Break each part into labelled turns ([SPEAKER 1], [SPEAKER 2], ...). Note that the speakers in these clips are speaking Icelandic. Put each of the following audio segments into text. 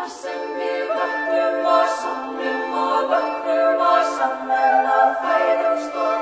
[SPEAKER 1] Sommer, sommer, sommer, sommer,
[SPEAKER 2] sommer, sommer, sommer, sommer, sommer,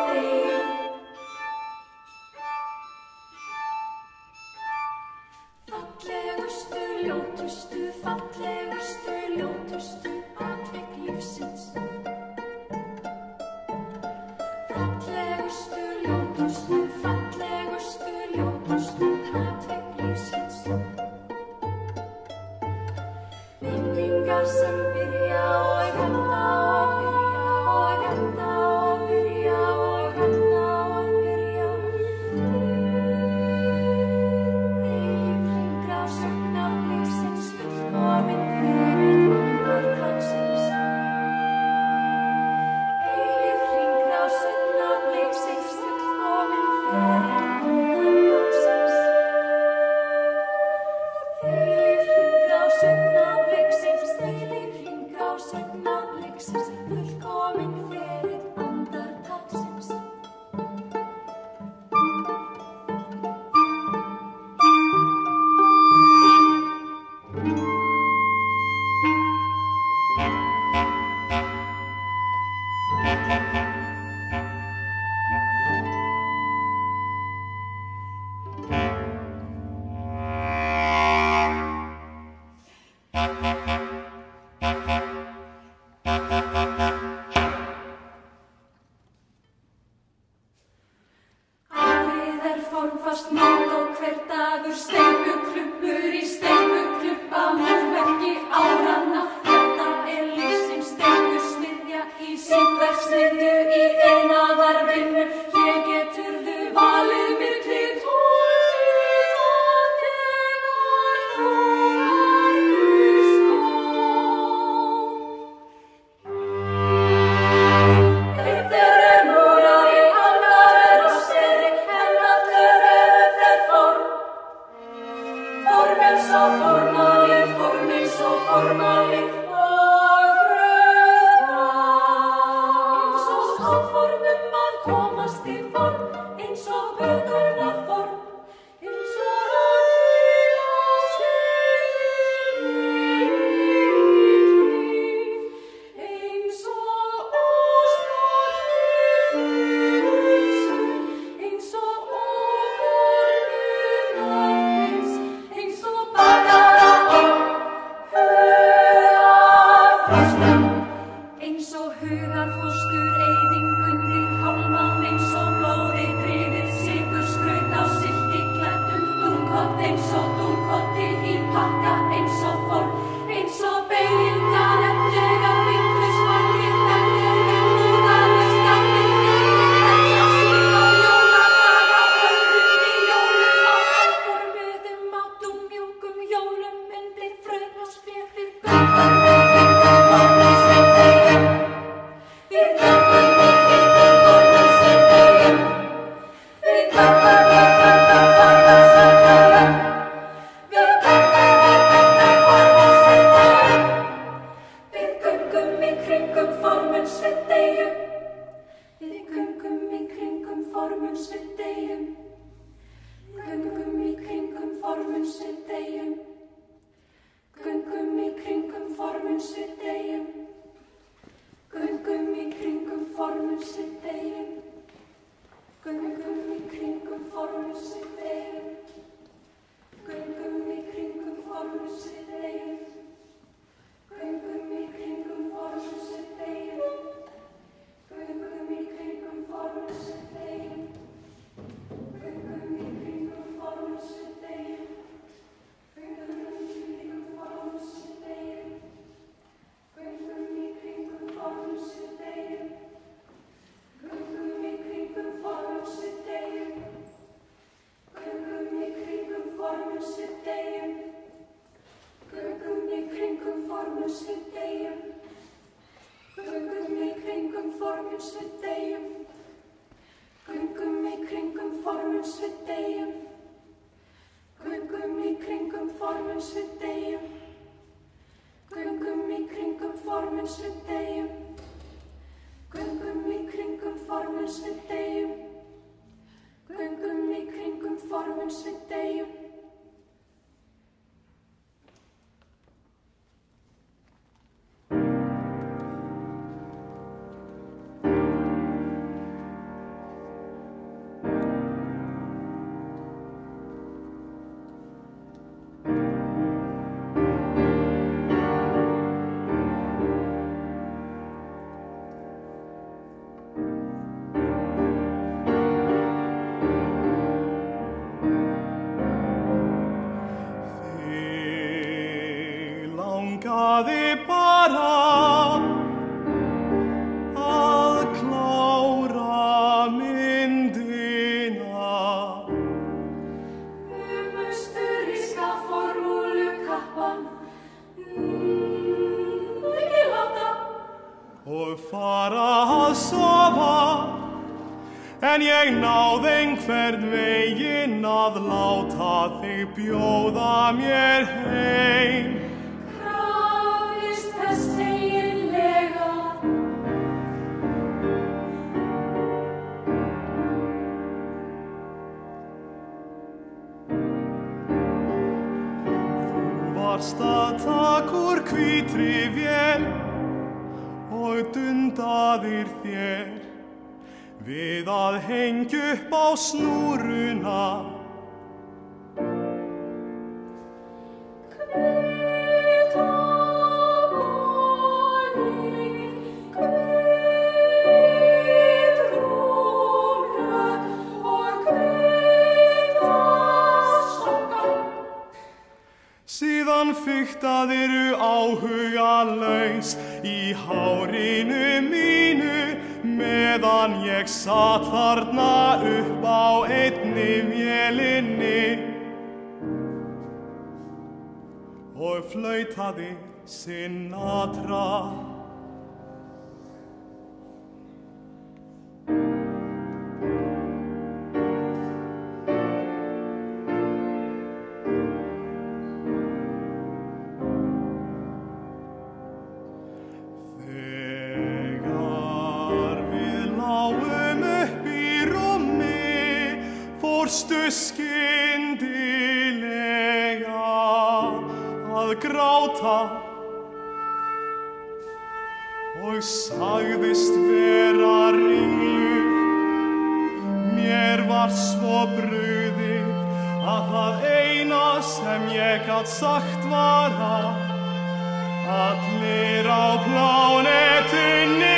[SPEAKER 2] ég náð einhvern veginn að láta þig bjóða mér heim.
[SPEAKER 1] Krafist þess eiginlega.
[SPEAKER 2] Þú varst að takur kvítri vél og dundaðir þér. Við að hengju upp á snúruna. Síðan fyktaðiru áhuga laus í hárinu mínu meðan ég satt þarna upp á einni vjelinni og flautaði sinna traf. og sagðist vera ringlu mér var svo bröði að það eina sem ég hatt sagt var að allir á plánetunni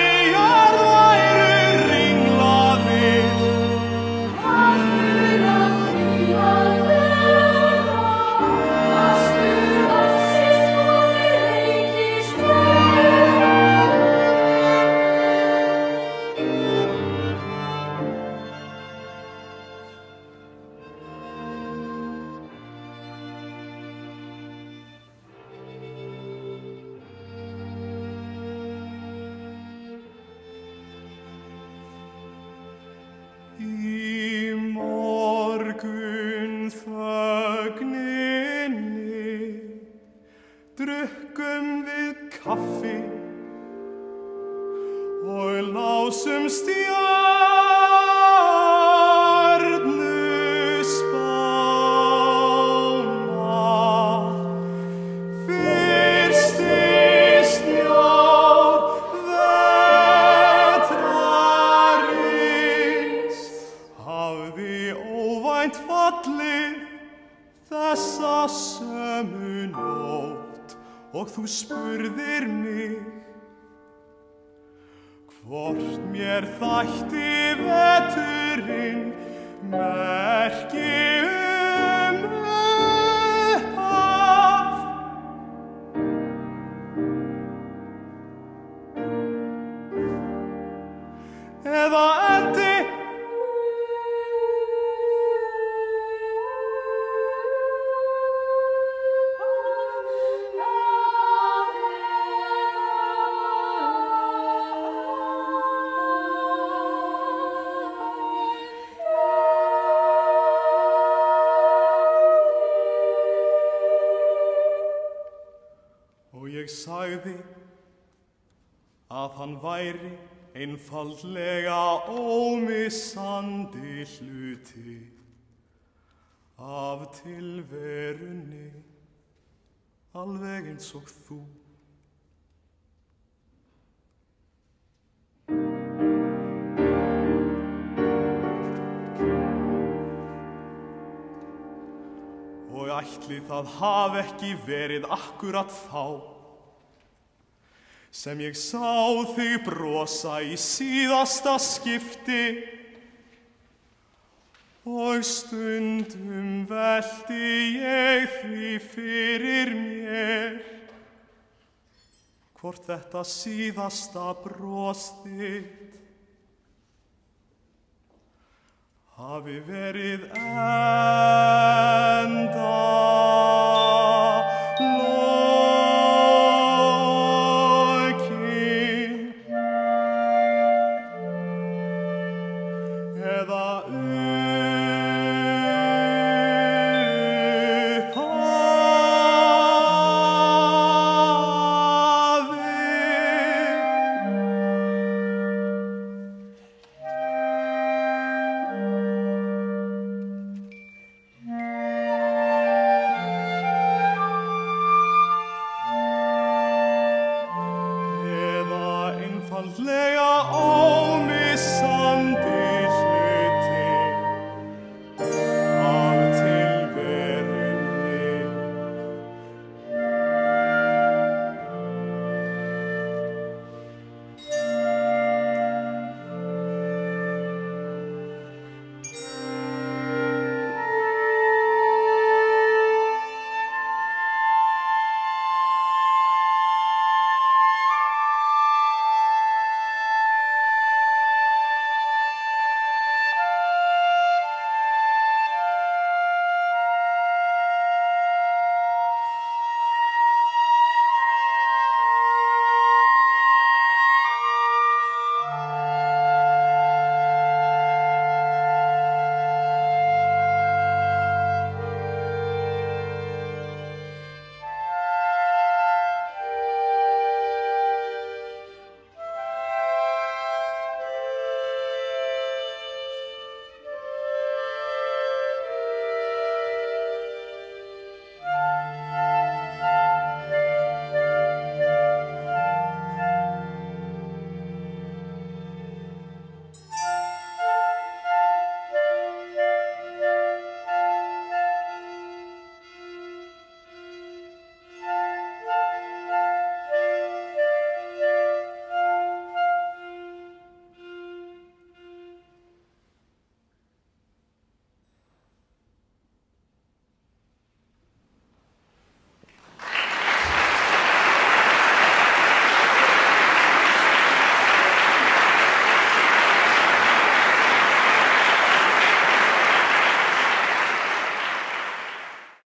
[SPEAKER 1] þú spurðir mig hvort mér þætti veturinn merki sagði að hann væri einfaldlega ómissandi hluti af tilverunni alveg eins og þú. Og ætli það hafi ekki verið akkurat þá sem ég sá þig brosa í síðasta skipti. Og stundum velti ég því fyrir mér hvort þetta síðasta bros þitt hafi verið enda and lay all.